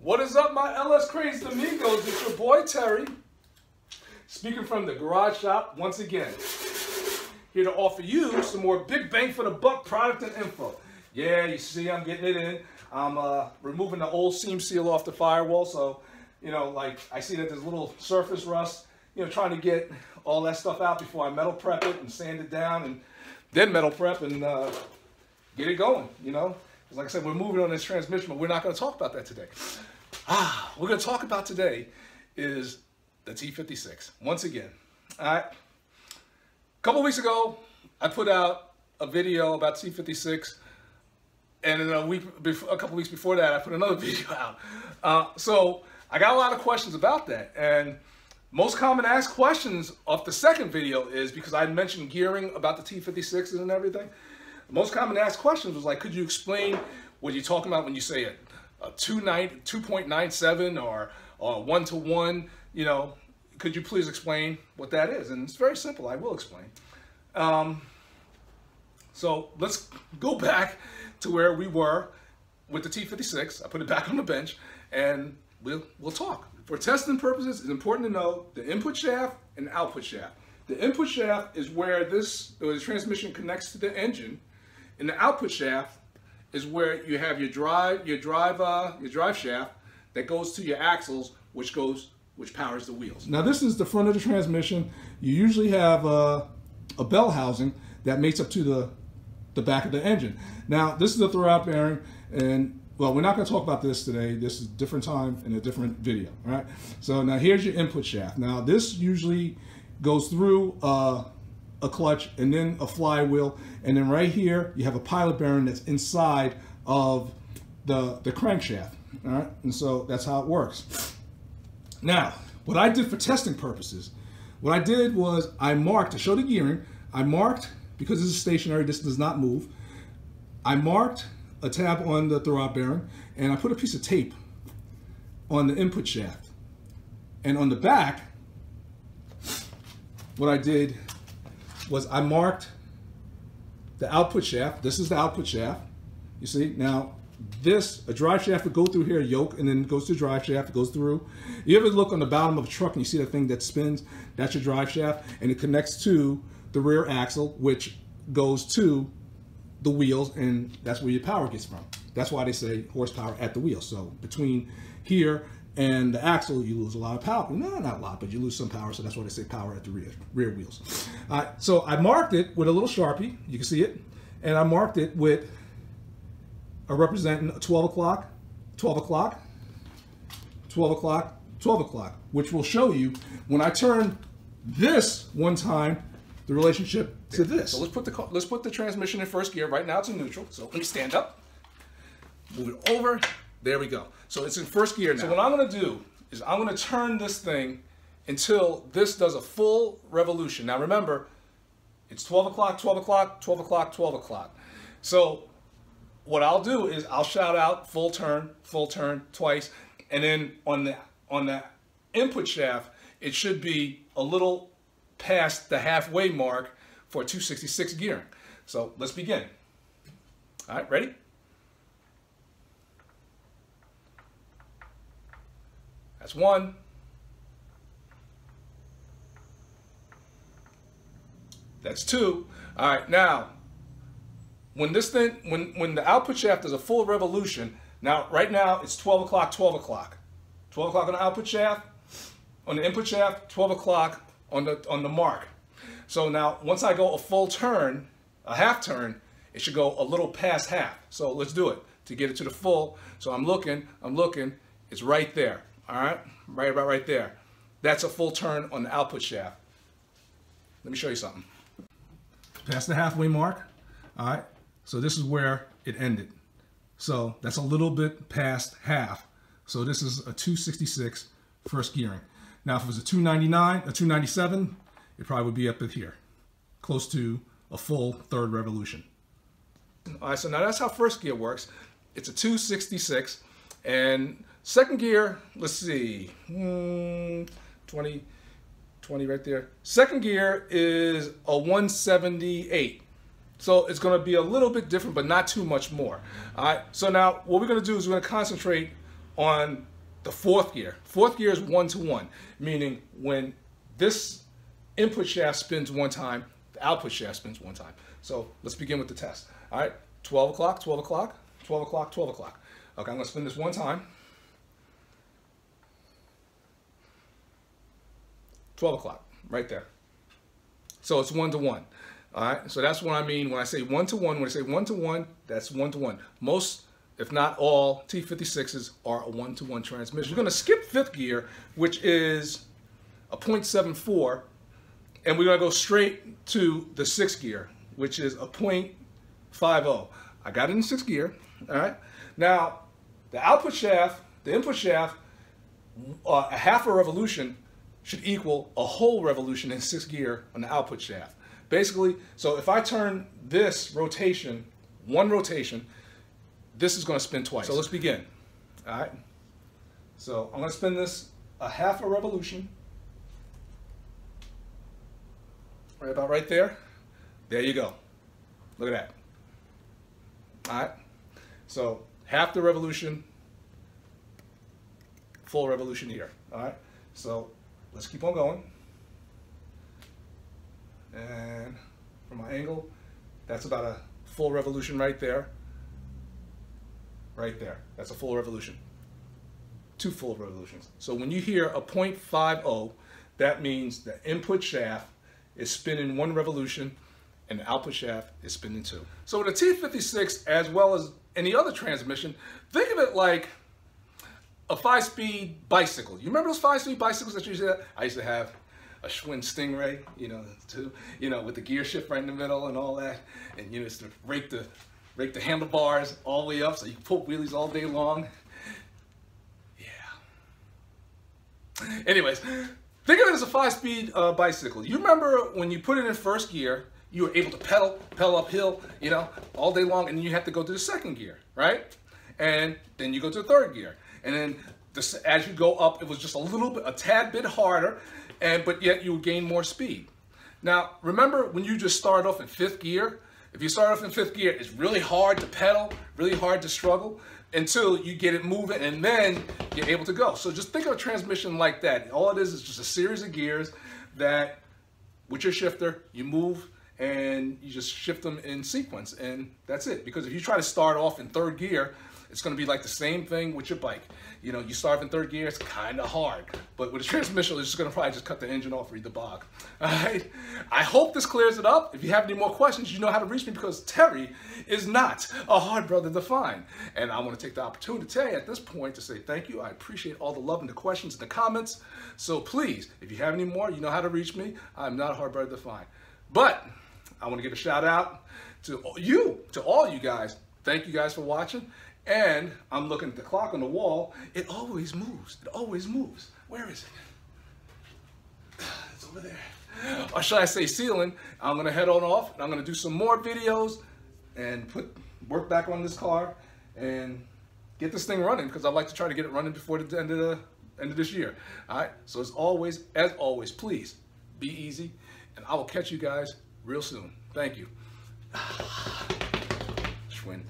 What is up, my LS Crazed Amigos? It's your boy Terry, speaking from the garage shop once again. Here to offer you some more big bang for the buck product and info. Yeah, you see I'm getting it in. I'm uh, removing the old seam seal off the firewall, so, you know, like, I see that there's little surface rust, you know, trying to get all that stuff out before I metal prep it and sand it down and then metal prep and uh, get it going, you know? Because like I said, we're moving on this transmission, but we're not going to talk about that today. Ah, we're going to talk about today is the T56. Once again, all right? A couple weeks ago, I put out a video about T56, and then a week, before, a couple weeks before that, I put another video out. Uh, so I got a lot of questions about that, and most common asked questions off the second video is because I mentioned gearing about the T56s and everything. The most common asked questions was like, could you explain what you're talking about when you say a, a 2.97 or, or one to one, you know, could you please explain what that is? And it's very simple, I will explain. Um, so let's go back to where we were with the T56. I put it back on the bench and we'll, we'll talk. For testing purposes, it's important to know the input shaft and output shaft. The input shaft is where this the transmission connects to the engine in the output shaft is where you have your drive, your drive, uh, your drive shaft that goes to your axles, which goes, which powers the wheels. Now this is the front of the transmission. You usually have uh, a bell housing that mates up to the the back of the engine. Now this is the throwout bearing, and well, we're not going to talk about this today. This is a different time in a different video. All right. So now here's your input shaft. Now this usually goes through. Uh, a clutch, and then a flywheel. And then right here, you have a pilot bearing that's inside of the, the crankshaft. All right, and so that's how it works. Now, what I did for testing purposes, what I did was I marked, to show the gearing, I marked, because this is stationary, this does not move, I marked a tab on the throwout bearing, and I put a piece of tape on the input shaft. And on the back, what I did was I marked the output shaft. This is the output shaft. You see, now this, a drive shaft would go through here, yoke, and then it goes to drive shaft, it goes through. You ever look on the bottom of a truck and you see that thing that spins? That's your drive shaft, and it connects to the rear axle, which goes to the wheels, and that's where your power gets from. That's why they say horsepower at the wheel. So between here and the axle, you lose a lot of power. No, not a lot, but you lose some power, so that's why they say power at the rear, rear wheels. Uh, so I marked it with a little Sharpie, you can see it, and I marked it with a representing 12 o'clock, 12 o'clock, 12 o'clock, 12 o'clock, which will show you when I turn this one time, the relationship to this. So let's put the let's put the transmission in first gear. Right now it's in neutral. So let me stand up, move it over, there we go. So it's in first gear now. So what I'm gonna do is I'm gonna turn this thing until this does a full revolution. Now remember, it's 12 o'clock, 12 o'clock, 12 o'clock, 12 o'clock. So what I'll do is I'll shout out full turn, full turn twice, and then on the on the input shaft, it should be a little past the halfway mark for 266 gearing. So let's begin. All right, ready? That's one. That's two. All right, now, when this thing, when, when the output shaft is a full revolution, now, right now, it's 12 o'clock, 12 o'clock. 12 o'clock on the output shaft, on the input shaft, 12 o'clock on the, on the mark. So now, once I go a full turn, a half turn, it should go a little past half. So let's do it to get it to the full. So I'm looking, I'm looking, it's right there all right? Right about right there. That's a full turn on the output shaft. Let me show you something. Past the halfway mark, all right? So this is where it ended. So that's a little bit past half. So this is a 266 first gearing. Now if it was a 299, a 297, it probably would be up at here, close to a full third revolution. All right, so now that's how first gear works. It's a 266, and Second gear, let's see, hmm, 20, 20 right there. Second gear is a 178. So it's going to be a little bit different, but not too much more. All right. So now what we're going to do is we're going to concentrate on the fourth gear. Fourth gear is one to one, meaning when this input shaft spins one time, the output shaft spins one time. So let's begin with the test. All right, 12 o'clock, 12 o'clock, 12 o'clock, 12 o'clock. Okay, I'm gonna spin this one time. 12 o'clock, right there. So it's one to one. All right, so that's what I mean when I say one to one. When I say one to one, that's one to one. Most, if not all, T56s are a one to one transmission. We're gonna skip fifth gear, which is a 0.74, and we're gonna go straight to the sixth gear, which is a 0.50. I got it in sixth gear, all right? Now, the output shaft, the input shaft, uh, a half a revolution should equal a whole revolution in sixth gear on the output shaft. Basically, so if I turn this rotation, one rotation, this is gonna spin twice. So let's begin, all right? So I'm gonna spin this a half a revolution, right about right there. There you go. Look at that. All right. So half the revolution, full revolution here. All right. So let's keep on going. And from my angle, that's about a full revolution right there. Right there. That's a full revolution. Two full revolutions. So when you hear a 0.50, that means the input shaft is spinning one revolution and the output shaft is spinning two. So with a T56, as well as any other transmission, think of it like a five-speed bicycle. You remember those five-speed bicycles that you used to have? I used to have a Schwinn Stingray, you know, too, you know, with the gear shift right in the middle and all that, and you know, to rake the rake the handlebars all the way up so you can pull wheelies all day long. Yeah. Anyways, think of it as a five-speed uh, bicycle. You remember when you put it in first gear, you were able to pedal, pedal uphill, you know, all day long, and you have to go to the second gear, right? And then you go to the third gear. And then this, as you go up, it was just a little bit, a tad bit harder, and but yet you would gain more speed. Now, remember when you just start off in fifth gear? If you start off in fifth gear, it's really hard to pedal, really hard to struggle until you get it moving and then you're able to go. So just think of a transmission like that. All it is is just a series of gears that with your shifter, you move and you just shift them in sequence and that's it. Because if you try to start off in third gear, it's going to be like the same thing with your bike. You know, you start in third gear, it's kind of hard. But with a transmission, it's just going to probably just cut the engine off, read the bog. All right? I hope this clears it up. If you have any more questions, you know how to reach me because Terry is not a hard brother to find. And I want to take the opportunity today at this point to say thank you. I appreciate all the love and the questions and the comments. So please, if you have any more, you know how to reach me. I'm not a hard brother to find. But I want to give a shout out to you, to all you guys. Thank you guys for watching. And I'm looking at the clock on the wall. It always moves. It always moves. Where is it? It's over there. Or should I say ceiling? I'm gonna head on off and I'm gonna do some more videos and put work back on this car and get this thing running because I'd like to try to get it running before the end of the end of this year. All right. So as always, as always, please be easy, and I will catch you guys real soon. Thank you. Schwinn.